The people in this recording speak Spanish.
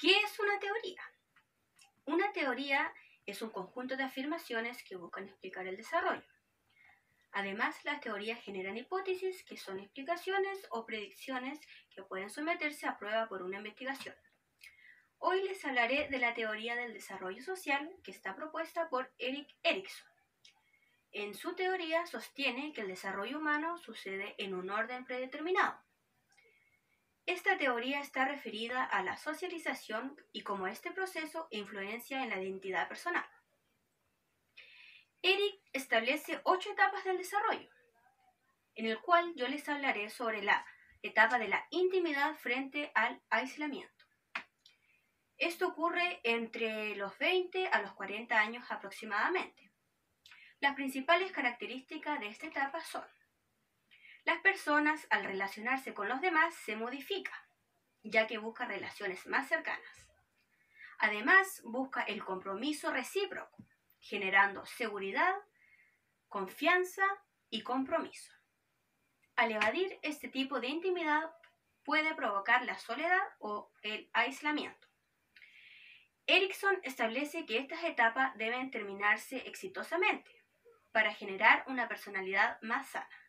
¿Qué es una teoría? Una teoría es un conjunto de afirmaciones que buscan explicar el desarrollo. Además, las teorías generan hipótesis que son explicaciones o predicciones que pueden someterse a prueba por una investigación. Hoy les hablaré de la teoría del desarrollo social que está propuesta por Eric Erikson. En su teoría sostiene que el desarrollo humano sucede en un orden predeterminado. Esta teoría está referida a la socialización y cómo este proceso influencia en la identidad personal. Eric establece ocho etapas del desarrollo, en el cual yo les hablaré sobre la etapa de la intimidad frente al aislamiento. Esto ocurre entre los 20 a los 40 años aproximadamente. Las principales características de esta etapa son las personas al relacionarse con los demás se modifican, ya que busca relaciones más cercanas. Además, busca el compromiso recíproco, generando seguridad, confianza y compromiso. Al evadir este tipo de intimidad puede provocar la soledad o el aislamiento. Erickson establece que estas etapas deben terminarse exitosamente para generar una personalidad más sana.